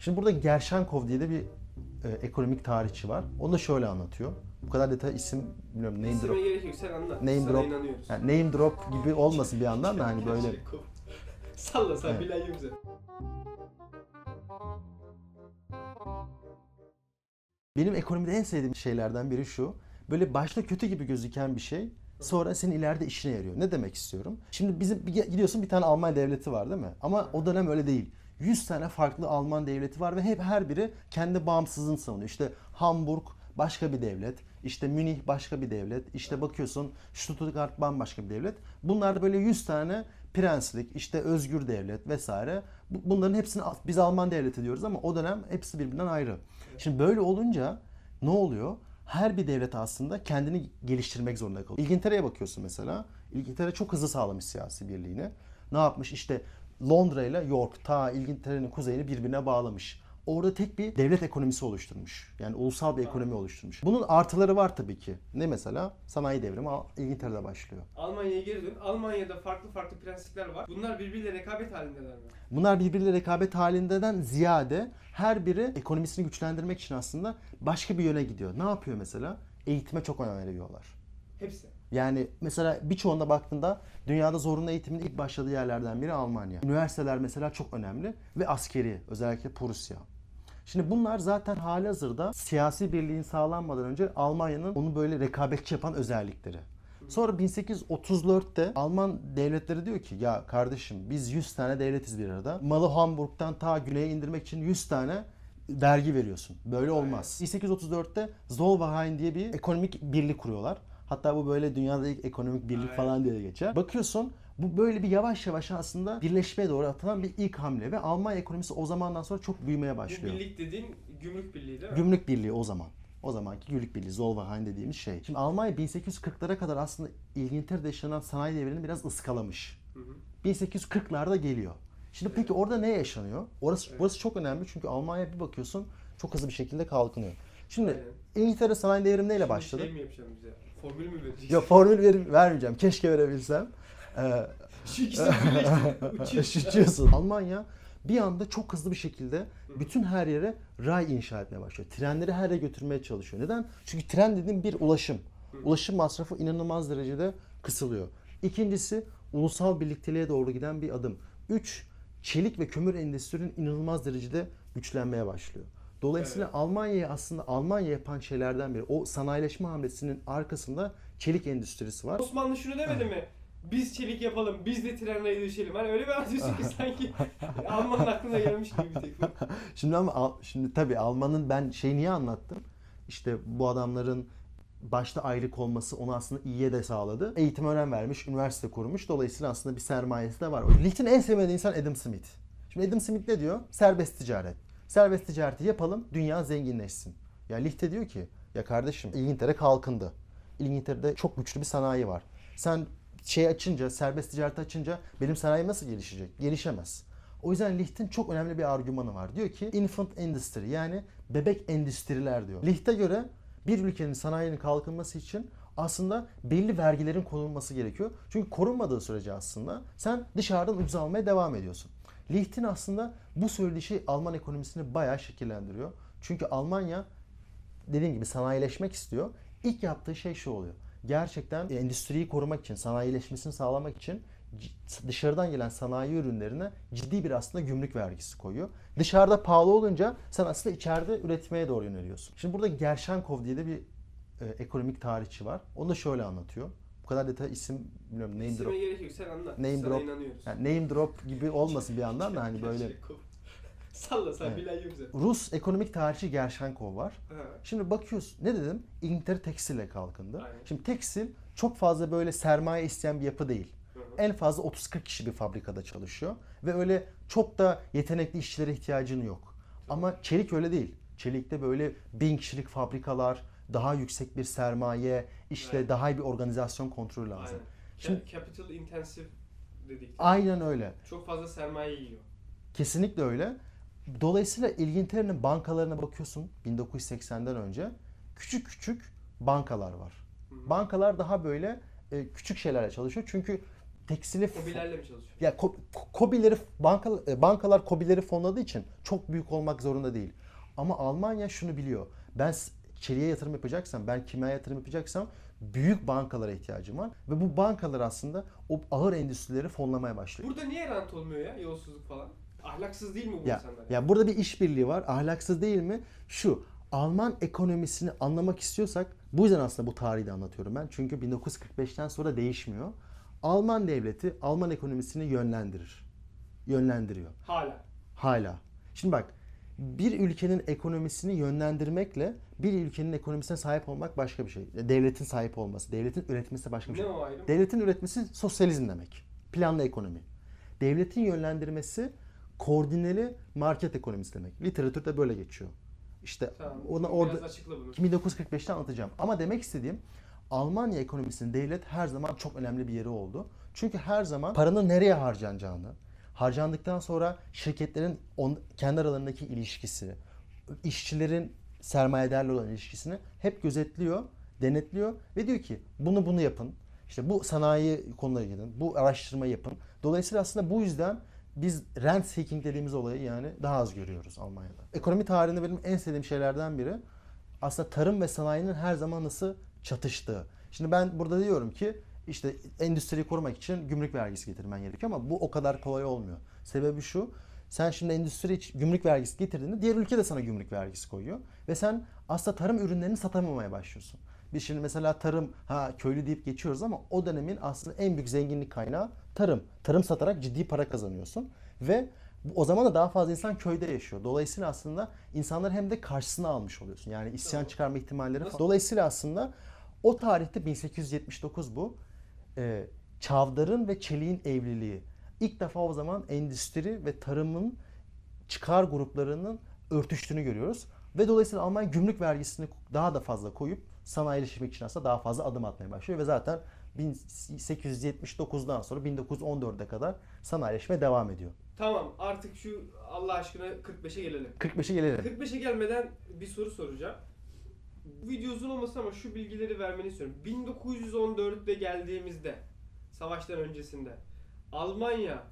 Şimdi burada Gershenkov diye de bir e, ekonomik tarihçi var. Onu da şöyle anlatıyor. Bu kadar detay isim bilmiyorum name drop. gerek yok sen anlat. Name Sana drop. inanıyoruz. Yani name drop gibi olmasın bir yandan da hani böyle Salla sen Evet. bilen yok zaten. Benim ekonomide en sevdiğim şeylerden biri şu. Böyle başta kötü gibi gözüken bir şey sonra senin ileride işine yarıyor. Ne demek istiyorum? Şimdi bizim bir- gidiyorsun bir tane Alman devleti var değil mi? Ama o dönem öyle değil. 100 tane farklı Alman devleti var ve hep her biri kendi bağımsızlığını savunuyor. İşte Hamburg başka bir devlet, işte Münih başka bir devlet, işte bakıyorsun Stuttgart bambaşka bir devlet. Bunlar da böyle 100 tane prenslik, işte özgür devlet vesaire. Bu- Bunların hepsini biz Alman devleti diyoruz ama o dönem hepsi birbirinden ayrı. Şimdi böyle olunca ne oluyor? Her bir devlet aslında kendini geliştirmek zorunda kalıyor. İngiltere'ye bakıyorsun mesela. İngiltere çok hızlı sağlamış siyasi birliğini. Ne yapmış? İşte Londra ile York ta İngiltere'nin kuzeyini birbirine bağlamış. Orada tek bir devlet ekonomisi oluşturmuş. Yani ulusal bir ekonomi oluşturmuş. Bunun artıları var tabii ki. Ne mesela? Sanayi devrimi İngiltere'de başlıyor. Almanya'ya geri dön. Almanya'da farklı farklı prensipler var. Bunlar birbiriyle rekabet halindeler mi? Bunlar birbiriyle rekabet halindeden ziyade her biri ekonomisini güçlendirmek için aslında başka bir yöne gidiyor. Ne yapıyor mesela? Eğitime çok önem veriyorlar. Hepsi. Yani mesela birçoğuna baktığında dünyada zorunlu eğitimin ilk başladığı yerlerden biri Almanya. Üniversiteler mesela çok önemli ve askeri özellikle Prusya. Şimdi bunlar zaten halihazırda siyasi birliğin sağlanmadan önce Almanya'nın onu böyle rekabetçi yapan özellikleri. Sonra 1834'te Alman devletleri diyor ki ya kardeşim biz 100 tane devletiz bir arada. Malı Hamburg'dan ta güneye indirmek için 100 tane vergi veriyorsun. Böyle olmaz. 1834'te Zollverein diye bir ekonomik birlik kuruyorlar. Hatta bu böyle dünyada ilk ekonomik birlik Aynen. falan diye geçer. Bakıyorsun bu böyle bir yavaş yavaş aslında birleşmeye doğru atılan bir ilk hamle ve Almanya ekonomisi o zamandan sonra çok büyümeye Bu başlıyor. birlik dediğin gümrük birliği değil mi? Gümrük Birliği o zaman. O zamanki Gümrük Birliği, Zollverein dediğimiz şey. Şimdi Almanya 1840'lara kadar aslında İngiltere'de yaşanan sanayi devrini biraz ıskalamış. Hı hı. 1840'larda geliyor. Şimdi peki orada ne yaşanıyor? Orası, Evet. Burası çok önemli çünkü Almanya bir bakıyorsun çok hızlı bir şekilde kalkınıyor. Şimdi Aynen. İngiltere sanayi devrimi neyle Şimdi başladı? Şey mi yapacaksın bize? Formül mü vereceksin? Ya formül ver, vermeyeceğim. Keşke verebilsem. Ee, Şu ikisini birleştir. Uçuyorsun. Almanya bir anda çok hızlı bir şekilde bütün her yere ray inşa etmeye başlıyor. Trenleri her yere götürmeye çalışıyor. Neden? Çünkü tren dediğim bir ulaşım. Ulaşım masrafı inanılmaz derecede kısılıyor. İkincisi ulusal birlikteliğe doğru giden bir adım. Üç, çelik ve kömür endüstrinin inanılmaz derecede güçlenmeye başlıyor. Dolayısıyla Evet. Almanya'yı aslında Almanya yapan şeylerden biri. O sanayileşme hamlesinin arkasında çelik endüstrisi var. Osmanlı şunu demedi mi? Biz çelik yapalım, biz de trenle düşelim. Hani öyle bir anlatıyorsun ki sanki Alman'ın aklına gelmiş gibi bir tek. Şimdi ama şimdi tabii Alman'ın ben şey niye anlattım? İşte bu adamların başta aylık olması onu aslında iyiye de sağladı. Eğitime önem vermiş, üniversite kurmuş. Dolayısıyla aslında bir sermayesi de var. Licht'in en sevmediği insan Adam Smith. Şimdi Adam Smith ne diyor? Serbest ticaret. Serbest ticareti yapalım, dünya zenginleşsin. Ya Licht de diyor ki, ya kardeşim İngiltere kalkındı. İngiltere'de çok güçlü bir sanayi var. Sen şey açınca, serbest ticareti açınca benim sanayim nasıl gelişecek? Gelişemez. O yüzden Licht'in çok önemli bir argümanı var. Diyor ki infant industry yani bebek endüstriler diyor. Licht'e göre bir ülkenin sanayinin kalkınması için aslında belli vergilerin konulması gerekiyor. Çünkü korunmadığı sürece aslında sen dışarıdan ucuz almaya devam ediyorsun. Licht'in aslında bu söylediği şey Alman ekonomisini bayağı şekillendiriyor. Çünkü Almanya dediğim gibi sanayileşmek istiyor. İlk yaptığı şey şu oluyor. Gerçekten endüstriyi korumak için, sanayileşmesini sağlamak için dışarıdan gelen sanayi ürünlerine ciddi bir aslında gümrük vergisi koyuyor. Dışarıda pahalı olunca sen aslında içeride üretmeye doğru yöneliyorsun. Şimdi burada Gershenkov diye de bir e, ekonomik tarihçi var. Onu da şöyle anlatıyor. Kadar detay isim bilmiyorum name İsime drop. gerek yok sen anlat. Name Sana drop. inanıyoruz. Yani name drop gibi olmasın bir yandan da hani böyle Salla sen Evet. bilen yok zaten. Rus ekonomik tarihçi Gershenkov var. Ha. Şimdi bakıyoruz ne dedim? İngiltere tekstille kalkındı. Aynen. Şimdi tekstil çok fazla böyle sermaye isteyen bir yapı değil. Hı hı. En fazla 30-40 kişi bir fabrikada çalışıyor ve öyle çok da yetenekli işçilere ihtiyacın yok. Ama çelik öyle değil. Çelikte böyle bin kişilik fabrikalar, daha yüksek bir sermaye, işte Evet. daha iyi bir organizasyon kontrolü lazım. Aynen. Şimdi- capital intensive dedik. Aynen öyle. Çok fazla sermaye yiyor. Kesinlikle öyle. Dolayısıyla İngiltere'nin bankalarına bakıyorsun 1980'den önce küçük küçük bankalar var. Hı hı. Bankalar daha böyle e, küçük şeylerle çalışıyor. Çünkü tekstili Hobilerle mi çalışıyor? ya ko- kobileri banka, e, bankalar kobileri fonladığı için çok büyük olmak zorunda değil. Ama Almanya şunu biliyor. Ben çeliğe yatırım yapacaksam, ben kimya yatırım yapacaksam büyük bankalara ihtiyacım var ve bu bankalar aslında o ağır endüstrileri fonlamaya başlıyor. Burada niye rant olmuyor ya yolsuzluk falan? Ahlaksız değil mi bu Ya, insanlar? ya burada bir işbirliği var. Ahlaksız değil mi? Şu Alman ekonomisini anlamak istiyorsak bu yüzden aslında bu tarihi de anlatıyorum ben. Çünkü 1945'ten sonra değişmiyor. Alman devleti Alman ekonomisini yönlendirir. Yönlendiriyor. Hala. Hala. Şimdi bak bir ülkenin ekonomisini yönlendirmekle bir ülkenin ekonomisine sahip olmak başka bir şey. Devletin sahip olması, devletin üretmesi başka bir Ne şey. o ayrım? Devletin üretmesi sosyalizm demek. Planlı ekonomi. Devletin yönlendirmesi koordineli market ekonomisi demek. Literatürde böyle geçiyor. İşte Tamam. ona orada açıkla bunu. 1945'te anlatacağım. Ama demek istediğim Almanya ekonomisinin devlet her zaman çok önemli bir yeri oldu. Çünkü her zaman paranın nereye harcanacağını, harcandıktan sonra şirketlerin on, kendi aralarındaki ilişkisi, işçilerin sermayedarla olan ilişkisini hep gözetliyor, denetliyor ve diyor ki bunu bunu yapın. İşte bu sanayi konuları gidin, bu araştırma yapın. Dolayısıyla aslında bu yüzden biz rent seeking dediğimiz olayı yani daha az görüyoruz Almanya'da. Ekonomi tarihinde benim en sevdiğim şeylerden biri aslında tarım ve sanayinin her zaman nasıl çatıştığı. Şimdi ben burada diyorum ki işte endüstriyi korumak için gümrük vergisi getirmen gerekiyor ama bu o kadar kolay olmuyor. Sebebi şu. Sen şimdi endüstri için gümrük vergisi getirdiğinde diğer ülke de sana gümrük vergisi koyuyor. Ve sen aslında tarım ürünlerini satamamaya başlıyorsun. Biz şimdi mesela tarım ha köylü deyip geçiyoruz ama o dönemin aslında en büyük zenginlik kaynağı tarım. Tarım satarak ciddi para kazanıyorsun ve o zaman da daha fazla insan köyde yaşıyor. Dolayısıyla aslında insanlar hem de karşısına almış oluyorsun. Yani isyan çıkarma ihtimalleri. Dolayısıyla aslında o tarihte 1879 bu. Ee, çavdarın ve çeliğin evliliği. İlk defa o zaman endüstri ve tarımın çıkar gruplarının örtüştüğünü görüyoruz. Ve dolayısıyla Almanya gümrük vergisini daha da fazla koyup sanayileşmek için aslında daha fazla adım atmaya başlıyor. Ve zaten 1879'dan sonra 1914'e kadar sanayileşme devam ediyor. Tamam artık şu Allah aşkına 45'e gelelim. 45'e gelelim. 45'e gelmeden bir soru soracağım. Bu video uzun olmasın ama şu bilgileri vermeni istiyorum. 1914'te geldiğimizde, savaştan öncesinde Almanya,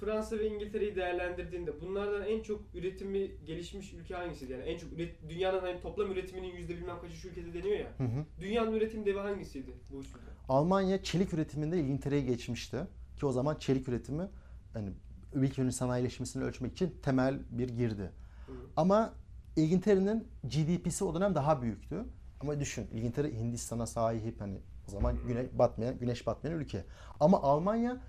Fransa ve İngiltere'yi değerlendirdiğinde bunlardan en çok üretimi gelişmiş ülke hangisiydi? Yani en çok üret, dünyanın hani toplam üretiminin yüzde bilmem kaçı şu ülkede deniyor ya. Hı hı. Dünyanın üretim devi hangisiydi bu üçlüde? Almanya çelik üretiminde İngiltere'yi geçmişti. Ki o zaman çelik üretimi hani ülkenin sanayileşmesini ölçmek için temel bir girdi. Hı. Ama İngiltere'nin GDP'si o dönem daha büyüktü. Ama düşün İngiltere Hindistan'a sahip hani o zaman güneş batmayan, güneş batmayan ülke. Ama Almanya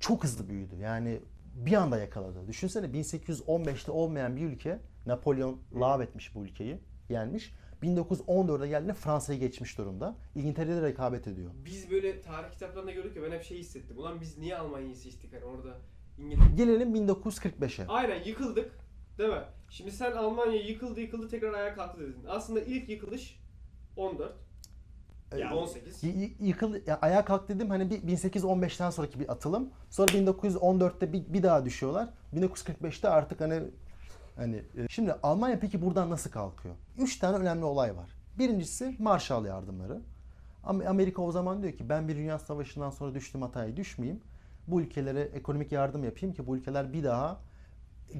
çok hızlı büyüdü. Yani bir anda yakaladı. Düşünsene 1815'te olmayan bir ülke Napolyon lağvetmiş bu ülkeyi. Yenmiş. 1914'e geldiğinde Fransa'yı geçmiş durumda. İngiltere'de rekabet ediyor. Biz böyle tarih kitaplarında gördük ya ben hep şey hissettim. Ulan biz niye Almanya'yı seçtik hani orada İngiltere... Gelelim 1945'e. Aynen yıkıldık. Değil mi? Şimdi sen Almanya yıkıldı yıkıldı tekrar ayağa kalktı dedin. Aslında ilk yıkılış 14. Ya Ee, 18. Y- yıkıl ya ayağa kalk dedim hani bir 1815'ten sonraki bir atılım. Sonra 1914'te bir, bir daha düşüyorlar. 1945'te artık hani hani e, şimdi Almanya peki buradan nasıl kalkıyor? Üç tane önemli olay var. Birincisi Marshall yardımları. Am- Amerika o zaman diyor ki ben bir dünya savaşından sonra düştüğüm hataya düşmeyeyim. Bu ülkelere ekonomik yardım yapayım ki bu ülkeler bir daha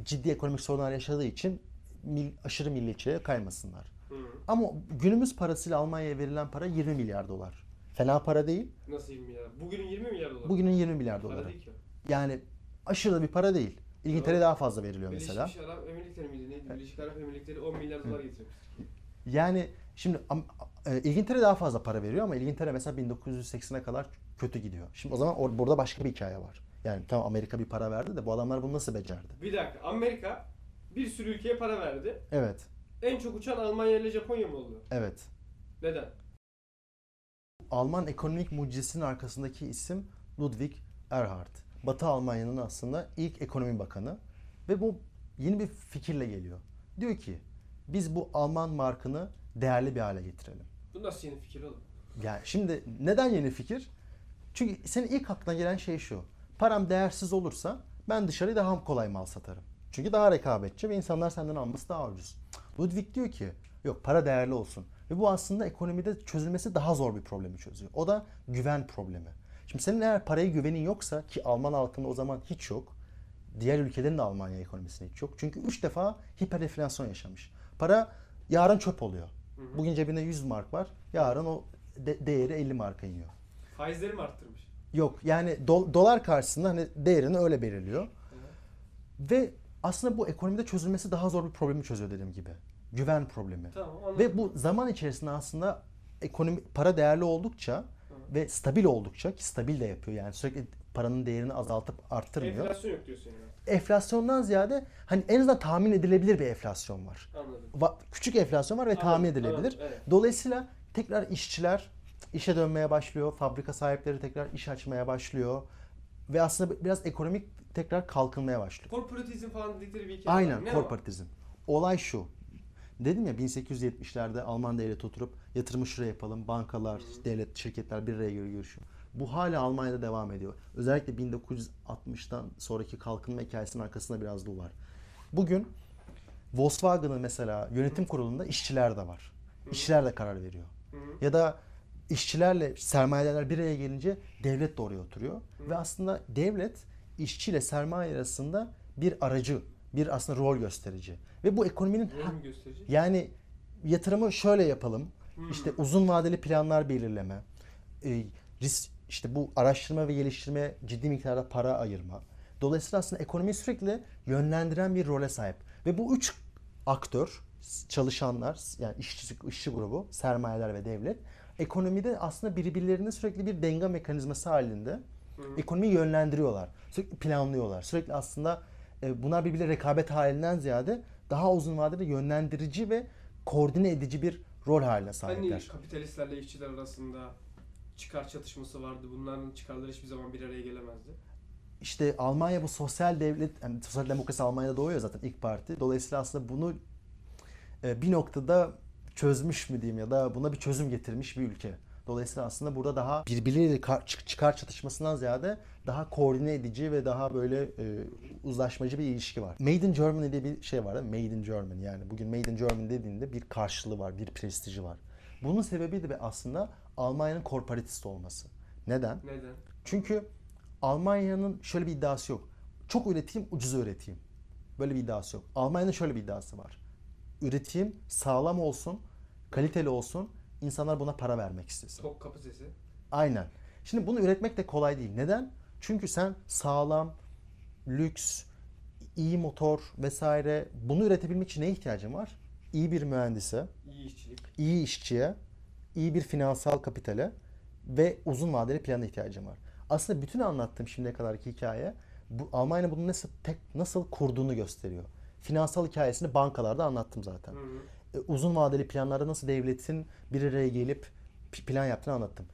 ciddi ekonomik sorunlar yaşadığı için mil- aşırı milliyetçiliğe kaymasınlar. Hı. Ama günümüz parasıyla Almanya'ya verilen para 20 milyar dolar. Fena para değil. Nasıl 20 milyar? Bugünün 20 milyar doları. Bugünün 20 milyar Para doları. değil ki. o. Yani aşırı da bir para değil. İngiltere daha fazla veriliyor mesela. Birleşmiş Arap Emirlikleri miydi? Neydi? Birleşik Arap Emirlikleri 10 milyar dolar getirmiş. Yani şimdi e, İngiltere daha fazla para veriyor ama İngiltere mesela 1980'e kadar kötü gidiyor. Şimdi o zaman or- burada başka bir hikaye var. Yani tamam Amerika bir para verdi de bu adamlar bunu nasıl becerdi? Bir dakika Amerika bir sürü ülkeye para verdi. Evet. En çok uçan Almanya ile Japonya mı oldu? Evet. Neden? Alman ekonomik mucizesinin arkasındaki isim Ludwig Erhard. Batı Almanya'nın aslında ilk ekonomi bakanı ve bu yeni bir fikirle geliyor. Diyor ki biz bu Alman markını değerli bir hale getirelim. Bu nasıl yeni fikir oğlum? Yani şimdi neden yeni fikir? Çünkü senin ilk aklına gelen şey şu. Param değersiz olursa ben dışarıya daha kolay mal satarım. Çünkü daha rekabetçi ve insanlar senden alması daha ucuz. Ludwig diyor ki yok para değerli olsun. Ve bu aslında ekonomide çözülmesi daha zor bir problemi çözüyor. O da güven problemi. Şimdi senin eğer paraya güvenin yoksa ki Alman halkında o zaman hiç yok. Diğer ülkelerin de Almanya ekonomisinde hiç yok. Çünkü 3 defa hiperenflasyon yaşamış. Para yarın çöp oluyor. Bugün cebinde 100 mark var. Yarın o de- değeri 50 marka iniyor. Faizleri mi arttırmış? Yok yani do- dolar karşısında hani değerini öyle belirliyor. Ve aslında bu ekonomide çözülmesi daha zor bir problemi çözüyor dediğim gibi. Güven problemi. Tamam anladım. Ve bu zaman içerisinde aslında ekonomi para değerli oldukça ve stabil oldukça ki stabil de yapıyor yani sürekli paranın değerini azaltıp arttırmıyor. Enflasyon yok diyorsun yani. Enflasyondan ziyade hani en azından tahmin edilebilir bir enflasyon var. Anladım. Va- Küçük enflasyon var ve tahmin Anladım, edilebilir. anladım, evet. Dolayısıyla tekrar işçiler işe dönmeye başlıyor. Fabrika sahipleri tekrar iş açmaya başlıyor. Ve aslında biraz ekonomik tekrar kalkınmaya başlıyor. Korporatizm falan dedikleri bir hikaye Aynen korporatizm. Olay şu. Dedim ya 1870'lerde Alman devleti oturup yatırımı şuraya yapalım. Bankalar, devlet, şirketler bir araya görüşüyor. Bu hala Almanya'da devam ediyor. Özellikle 1960'tan sonraki kalkınma hikayesinin arkasında biraz bu var. Bugün Volkswagen'ın mesela yönetim kurulunda işçiler de var. İşçiler de karar veriyor. Ya da işçilerle sermayeler bir araya gelince devlet de oraya oturuyor. Ve aslında devlet işçiyle sermaye arasında bir aracı, bir aslında rol gösterici. Ve bu ekonominin gösterecek? yani yatırımı şöyle yapalım. İşte uzun vadeli planlar belirleme. e, risk işte bu araştırma ve geliştirmeye ciddi miktarda para ayırma. Dolayısıyla aslında ekonomiyi sürekli yönlendiren bir role sahip. Ve bu üç aktör, çalışanlar, yani işçi, işçi grubu, sermayeler ve devlet ekonomide aslında birbirlerine sürekli bir denge mekanizması halinde ekonomiyi yönlendiriyorlar. Sürekli planlıyorlar. Sürekli aslında e, bunlar birbirle rekabet halinden ziyade daha uzun vadede yönlendirici ve koordine edici bir rol haline sahipler. Hani kapitalistlerle işçiler arasında çıkar çatışması vardı. Bunların çıkarları hiçbir zaman bir araya gelemezdi. İşte Almanya bu sosyal devlet, yani sosyal demokrasi Almanya'da doğuyor zaten ilk parti. Dolayısıyla aslında bunu e, bir noktada çözmüş mü diyeyim ya da buna bir çözüm getirmiş bir ülke. Dolayısıyla aslında burada daha birbirleriyle kar- çık- çıkar çatışmasından ziyade daha koordine edici ve daha böyle e, uzlaşmacı bir ilişki var. Made in Germany diye bir şey var? Made in Germany yani bugün Made in Germany dediğinde bir karşılığı var, bir prestiji var. Bunun sebebi de aslında Almanya'nın korporatist olması. Neden? Neden? Çünkü Almanya'nın şöyle bir iddiası yok. Çok üreteyim, ucuz üreteyim. Böyle bir iddiası yok. Almanya'nın şöyle bir iddiası var. Üreteyim sağlam olsun, kaliteli olsun, insanlar buna para vermek istesin. Tok kapasitesi. Aynen. Şimdi bunu üretmek de kolay değil. Neden? Çünkü sen sağlam, lüks, iyi motor vesaire bunu üretebilmek için neye ihtiyacın var? İyi bir mühendise, iyi işçilik. iyi işçiye, iyi bir finansal kapitale ve uzun vadeli plana ihtiyacım var. Aslında bütün anlattığım şimdiye kadarki hikaye bu Almanya bunu nasıl tek nasıl kurduğunu gösteriyor. Finansal hikayesini bankalarda anlattım zaten. Hı hı. E, uzun vadeli planlarda nasıl devletin bir araya gelip plan yaptığını anlattım.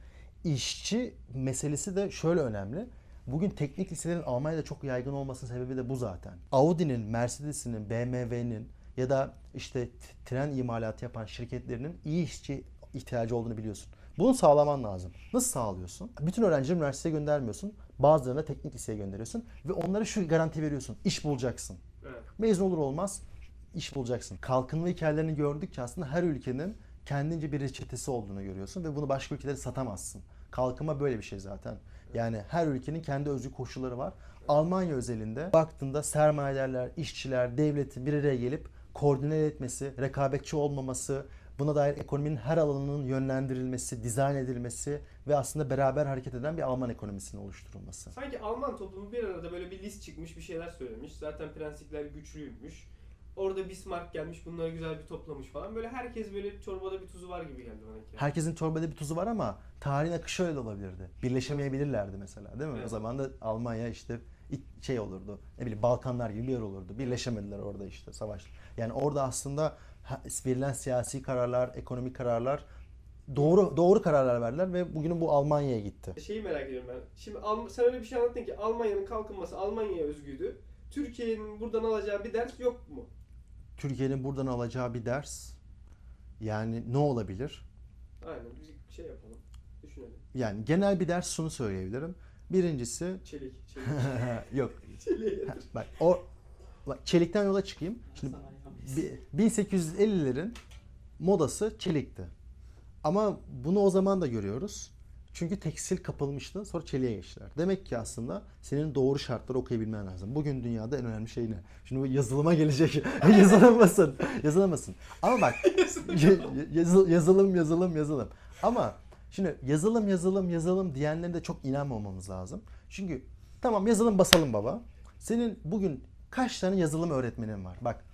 İşçi meselesi de şöyle önemli. Bugün teknik liselerin Almanya'da çok yaygın olmasının sebebi de bu zaten. Audi'nin, Mercedes'in, BMW'nin ya da işte tren imalatı yapan şirketlerinin iyi işçi ihtiyacı olduğunu biliyorsun. Bunu sağlaman lazım. Nasıl sağlıyorsun? Bütün öğrencileri üniversiteye göndermiyorsun. Bazılarına teknik liseye gönderiyorsun ve onlara şu garanti veriyorsun. İş bulacaksın. Mezun olur olmaz iş bulacaksın. Kalkınma hikayelerini gördükçe aslında her ülkenin kendince bir reçetesi olduğunu görüyorsun ve bunu başka ülkelere satamazsın. Kalkınma böyle bir şey zaten. Yani her ülkenin kendi özgü koşulları var. Almanya özelinde baktığında sermayelerler, işçiler, devletin bir araya gelip koordine etmesi, rekabetçi olmaması, buna dair ekonominin her alanının yönlendirilmesi, dizayn edilmesi ve aslında beraber hareket eden bir Alman ekonomisinin oluşturulması. Sanki Alman toplumu bir arada böyle bir list çıkmış bir şeyler söylemiş. Zaten prensipler güçlüymüş. Orada Bismarck gelmiş bunları güzel bir toplamış falan. Böyle herkes böyle çorbada bir tuzu var gibi geldi bana. hikaye. Herkesin çorbada bir tuzu var ama tarihin akışı öyle olabilirdi. Birleşemeyebilirlerdi mesela değil mi? Evet. O zaman da Almanya işte şey olurdu. Ne bileyim Balkanlar gibi bir yer olurdu. Birleşemediler orada işte savaş. Yani orada aslında verilen siyasi kararlar, ekonomik kararlar doğru doğru kararlar verdiler ve bugünün bu Almanya'ya gitti. Şeyi merak ediyorum ben. Şimdi sen öyle bir şey anlattın ki Almanya'nın kalkınması Almanya'ya özgüydü. Türkiye'nin buradan alacağı bir ders yok mu? Türkiye'nin buradan alacağı bir ders yani ne olabilir? Aynen bir şey yapalım. Düşünelim. Yani genel bir ders şunu söyleyebilirim. Birincisi Çelik. Çelik. yok Çeliğe. Bak o bak, çelikten yola çıkayım. Şimdi bi- 1850'lerin modası çelikti. Ama bunu o zaman da görüyoruz. Çünkü tekstil kapılmıştı sonra çeliğe geçtiler. Demek ki aslında senin doğru şartları okuyabilmen lazım. Bugün dünyada en önemli şey ne? Şimdi bu yazılıma gelecek. yazılamasın. Yazılamasın. Ama bak yazı- yazılım yazılım yazılım. Ama şimdi yazılım yazılım yazılım diyenlere de çok inanmamamız lazım. Çünkü tamam yazılım basalım baba. Senin bugün kaç tane yazılım öğretmenin var? Bak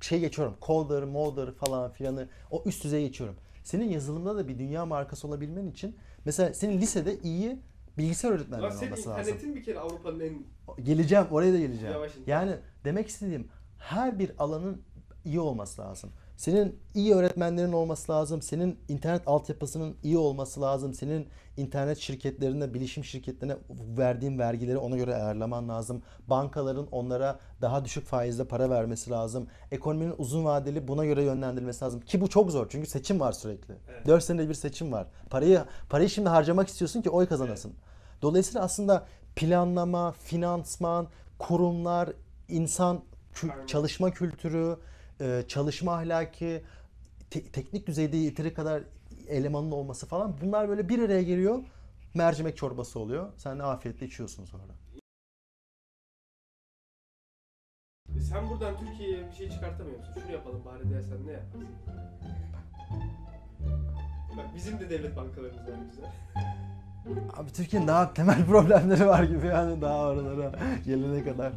şey geçiyorum. Coder, Molder falan filanı o üst düzeye geçiyorum. Senin yazılımda da bir dünya markası olabilmen için mesela senin lisede iyi bilgisayar senin olması lazım. internetin bir kere Avrupa'nın en Geleceğim oraya da geleceğim. Yavaş. Yani demek istediğim her bir alanın iyi olması lazım. Senin iyi öğretmenlerin olması lazım. Senin internet altyapısının iyi olması lazım. Senin internet şirketlerine, bilişim şirketlerine verdiğin vergileri ona göre ayarlaman lazım. Bankaların onlara daha düşük faizle para vermesi lazım. Ekonominin uzun vadeli buna göre yönlendirilmesi lazım. Ki bu çok zor çünkü seçim var sürekli. Evet. 4 senede bir seçim var. Parayı parayı şimdi harcamak istiyorsun ki oy kazanasın. Dolayısıyla aslında planlama, finansman, kurumlar, insan kü- çalışma kültürü, e, çalışma ahlaki, te- teknik düzeyde yeteri kadar elemanın olması falan bunlar böyle bir araya geliyor. Mercimek çorbası oluyor. Sen de afiyetle içiyorsun sonra. Sen buradan Türkiye'ye bir şey çıkartamıyor musun? Şunu yapalım bari dersen ne yaparsın? Bak bizim de devlet bankalarımız var güzel. Abi Türkiye'nin daha temel problemleri var gibi yani daha oralara gelene kadar.